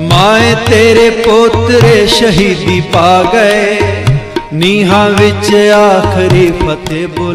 ਮਾਏ ਤੇਰੇ ਪੋਤਰੇ ਸ਼ਹੀਦੀ ਪਾ ਗਏ। ਨੀਹਾਂ ਵਿੱਚ ਆਖਰੀ ਫਤਿਹ ਬੁਲਾ